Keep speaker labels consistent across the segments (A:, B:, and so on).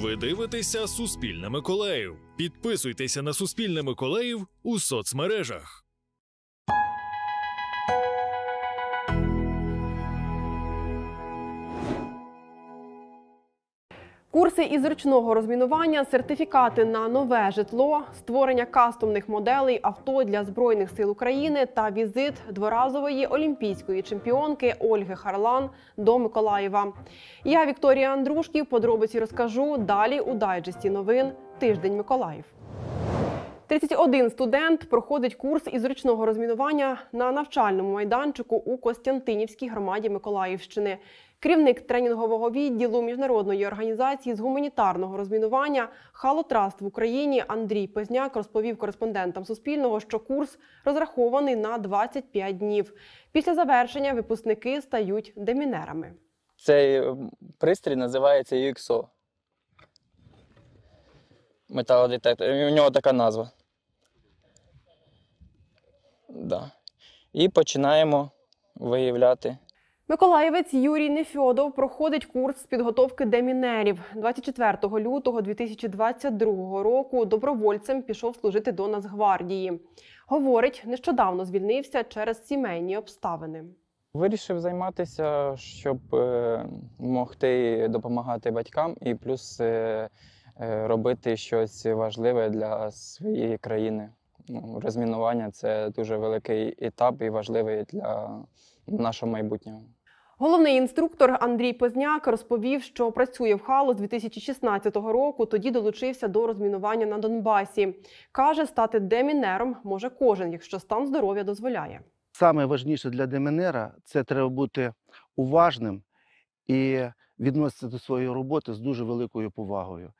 A: Ви дивитеся Суспільне Миколаїв. Підписуйтеся на Суспільне Миколаїв у соцмережах.
B: Курси із ручного розмінування, сертифікати на нове житло, створення кастомних моделей авто для збройних сил України та візит дворазової олімпійської чемпіонки Ольги Харлан до Миколаєва. Я Вікторія Андрушків. Подробиці розкажу далі у дайджесті новин Тиждень Миколаїв. 31 студент проходить курс із ручного розмінування на навчальному майданчику у Костянтинівській громаді Миколаївщини. Керівник тренінгового відділу міжнародної організації з гуманітарного розмінування Халотраст в Україні Андрій Позняк розповів кореспондентам Суспільного, що курс розрахований на 25 днів. Після завершення випускники стають демінерами.
C: Цей пристрій називається UXO. Металодетектор. У нього така назва. Да. І починаємо виявляти.
B: Миколаївець Юрій Нефьодов проходить курс з підготовки демінерів. 24 лютого 2022 року добровольцем пішов служити до Нацгвардії. Говорить, нещодавно звільнився через сімейні обставини.
C: Вирішив займатися, щоб е, могти допомагати батькам і плюс е, е, робити щось важливе для своєї країни. Ну, розмінування це дуже великий етап і важливий для нашого майбутнього.
B: Головний інструктор Андрій Позняк розповів, що працює в Хало з 2016 року. Тоді долучився до розмінування на Донбасі. Каже, стати демінером може кожен, якщо стан здоров'я дозволяє.
D: Саме важніше для демінера це треба бути уважним і відноситися до своєї роботи з дуже великою повагою.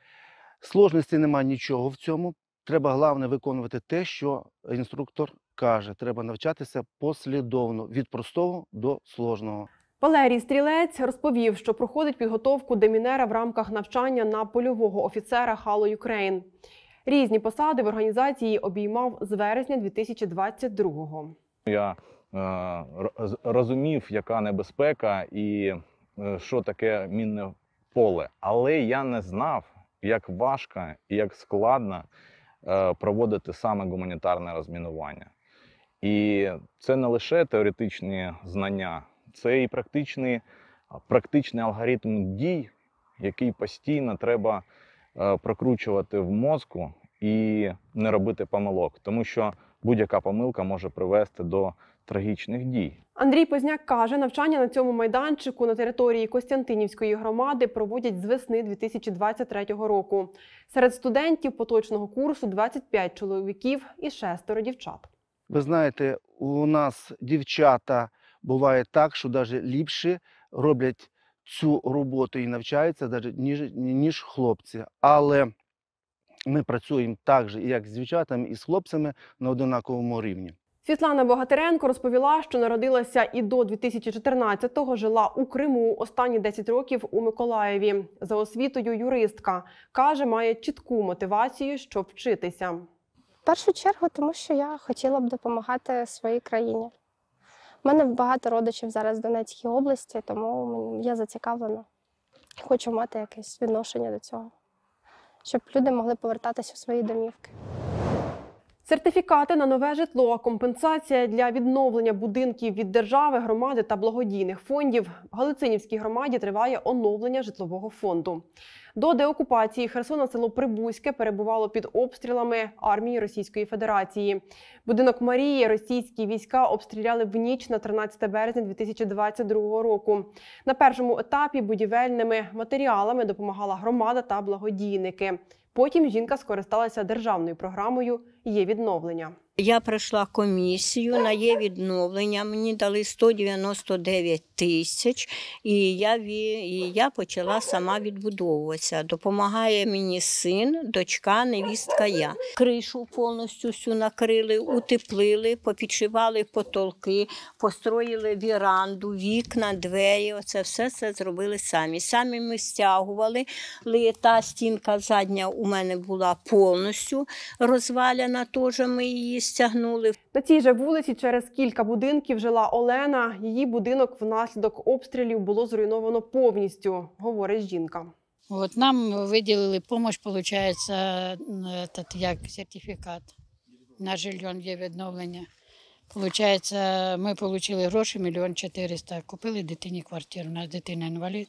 D: Сложності немає нічого в цьому. Треба головне виконувати те, що інструктор каже. Треба навчатися послідовно від простого до сложного.
B: Валерій Стрілець розповів, що проходить підготовку демінера в рамках навчання на польового офіцера HALO Ukraine. Різні посади в організації обіймав з вересня 2022-го.
E: Я е, роз- розумів, яка небезпека і е, що таке мінне поле. Але я не знав, як важко і як складно е, проводити саме гуманітарне розмінування. І це не лише теоретичні знання, це і практичний, практичний алгоритм дій, який постійно треба е, прокручувати в мозку і не робити помилок, тому що будь-яка помилка може привести до трагічних дій.
B: Андрій Позняк каже, навчання на цьому майданчику на території Костянтинівської громади проводять з весни 2023 року. Серед студентів поточного курсу 25 чоловіків і шестеро дівчат.
D: Ви знаєте, у нас дівчата буває так, що навіть ліпше роблять цю роботу і навчаються, навіть, ніж, ніж хлопці. Але ми працюємо так же, як з дівчатами, і з хлопцями на однаковому рівні.
B: Світлана Богатиренко розповіла, що народилася і до 2014-го жила у Криму останні 10 років у Миколаєві. За освітою юристка. Каже, має чітку мотивацію, щоб вчитися.
F: В першу чергу, тому що я хотіла б допомагати своїй країні. У мене багато родичів зараз в Донецькій області, тому я зацікавлена. Хочу мати якесь відношення до цього, щоб люди могли повертатися у свої домівки.
B: Сертифікати на нове житло, компенсація для відновлення будинків від держави, громади та благодійних фондів. В Галицинівській громаді триває оновлення житлового фонду. До деокупації Херсона село Прибузьке перебувало під обстрілами армії Російської Федерації. Будинок Марії російські війська обстріляли в ніч на 13 березня 2022 року. На першому етапі будівельними матеріалами допомагала громада та благодійники. Потім жінка скористалася державною програмою Є відновлення.
G: Я пройшла комісію на є відновлення. Мені дали 199 тисяч, і я, і я почала сама відбудовуватися. Допомагає мені син, дочка, невістка. Я кришу повністю всю накрили, утеплили, попідшивали потолки, построїли віранду, вікна, двері. Оце все це зробили самі. Самі ми стягували. Та стінка задня у мене була повністю розвалена. Теж ми її стягнули.
B: На цій же вулиці через кілька будинків жила Олена. Її будинок внаслідок обстрілів було зруйновано повністю, говорить жінка.
H: От нам виділили допомогу, виходить, як сертифікат на жилье є відновлення. Получається, ми отримали гроші мільйон чотириста. Купили дитині квартиру. У нас дитина інвалід.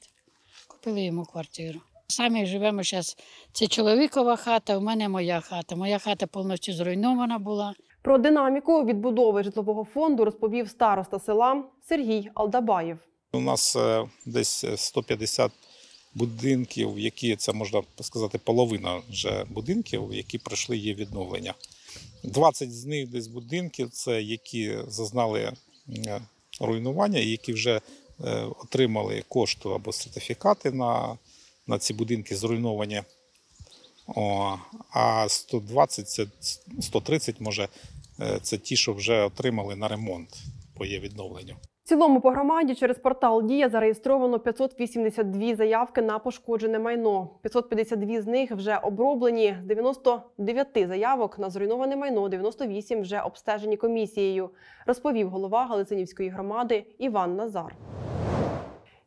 H: Купили йому квартиру. Самі живемо зараз. Це чоловікова хата, у мене моя хата. Моя хата повністю зруйнована була.
B: Про динаміку відбудови житлового фонду розповів староста села Сергій Алдабаєв.
I: У нас е, десь е, 150 будинків, які це можна сказати, половина вже будинків, які пройшли її відновлення. 20 з них десь будинків, це які зазнали е, руйнування, і які вже е, отримали кошти або сертифікати на, на ці будинки зруйновані. О, а 120, це 130, може, е, це ті, що вже отримали на ремонт по її відновленню.
B: В цілому по громаді через портал Дія зареєстровано 582 заявки на пошкоджене майно. 552 з них вже оброблені. З 99 заявок на зруйноване майно 98 вже обстежені комісією, розповів голова Галицинівської громади Іван Назар.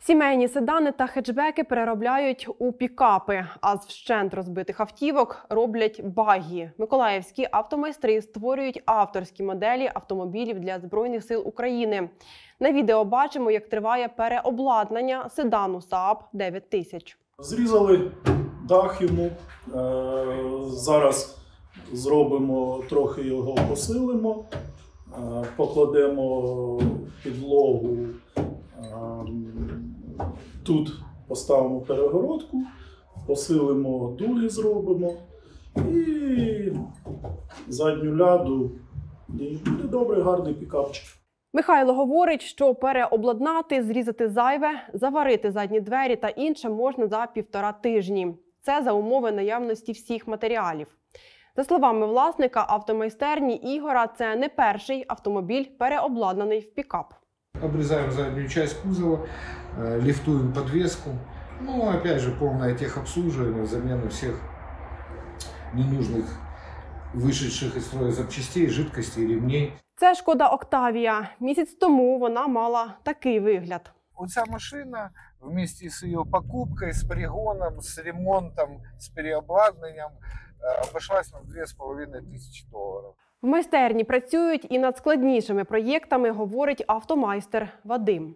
B: Сімейні седани та хетчбеки переробляють у пікапи, а з вщент розбитих автівок роблять багі. Миколаївські автомайстри створюють авторські моделі автомобілів для збройних сил України. На відео бачимо, як триває переобладнання седану Saab 9000.
J: Зрізали дах йому. Е, Зараз зробимо трохи його посилимо, е, покладемо підлогу. е, Тут поставимо перегородку, посилимо дуги, зробимо і задню ляду. І буде добрий, гарний пікапчик.
B: Михайло говорить, що переобладнати, зрізати зайве, заварити задні двері та інше можна за півтора тижні. Це за умови наявності всіх матеріалів. За словами власника автомайстерні Ігора, це не перший автомобіль переобладнаний в пікап.
K: Обрезаем заднюю часть кузова, э, лифтуем подвеску. Ну, опять же, полное техобслуживание, замена всех ненужных вышедших из строя запчастей, жидкостей, ремней.
B: Це шкода Октавія. Місяць тому вона мала такий вигляд.
K: Оця машина вместе с ее покупкой, с пригоном, с ремонтом, с переобладнанием э, обошлась нам 2,5 тысячи долларов.
B: В майстерні працюють і над складнішими проєктами, говорить автомайстер Вадим.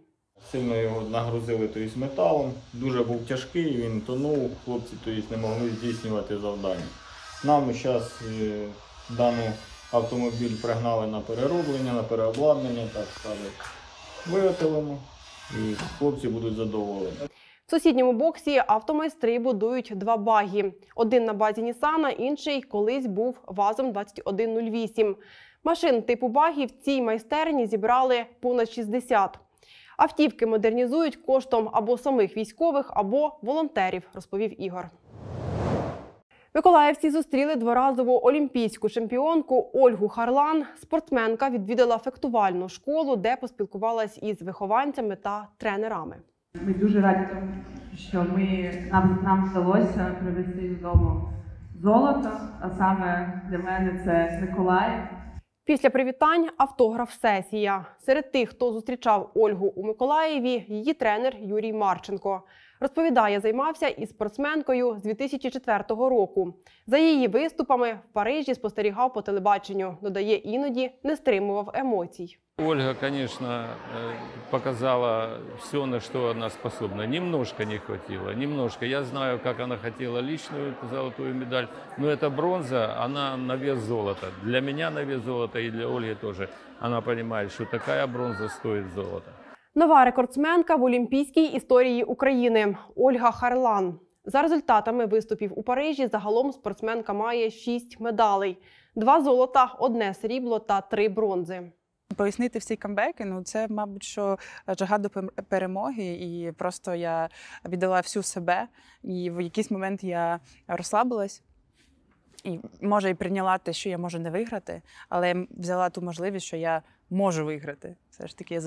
L: Сильно його нагрузили тобто, металом, дуже був тяжкий, він тонув, хлопці тобто, не могли здійснювати завдання. Нам зараз даний автомобіль пригнали на перероблення, на переобладнання, так сказати. Виготовимо і хлопці будуть задоволені.
B: В сусідньому боксі автомайстри будують два багі. Один на базі Нісана, інший колись був ВАЗом 2108. Машин типу багі в цій майстерні зібрали понад 60. Автівки модернізують коштом або самих військових, або волонтерів, розповів Ігор. Миколаївці зустріли дворазову олімпійську чемпіонку Ольгу Харлан. Спортсменка відвідала фехтувальну школу, де поспілкувалась із вихованцями та тренерами.
M: Ми дуже раді тому, що ми нам, нам вдалося привезти додому золото, а саме для мене це Миколаїв.
B: Після привітань автограф-сесія. Серед тих, хто зустрічав Ольгу у Миколаєві, її тренер Юрій Марченко. Розповідає, займався із спортсменкою з 2004 року. За її виступами в Парижі спостерігав по телебаченню. Додає, іноді не стримував емоцій.
N: Ольга, конечно, э, показала все, на что она способна. Немножко не хватило, немножко. Я знаю, как она хотела личную эту золотую медаль, но эта бронза, она на вес золота. Для меня на вес золота и для Ольги тоже. Она понимает, что такая бронза стоит золота.
B: Нова рекордсменка в олімпійській історії України Ольга Харлан. За результатами виступів у Парижі загалом спортсменка має шість медалей: два золота, одне срібло та три бронзи.
O: Пояснити всі камбеки, ну це, мабуть, що жага до перемоги, і просто я віддала всю себе, і в якийсь момент я розслабилась. І може і прийняла те, що я можу не виграти, але я взяла ту можливість, що я можу виграти. Все ж таки, я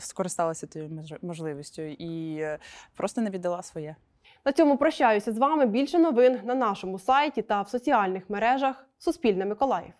O: скористалася тією можливістю і е, просто не віддала своє.
B: На цьому прощаюся з вами. Більше новин на нашому сайті та в соціальних мережах Суспільне Миколаїв.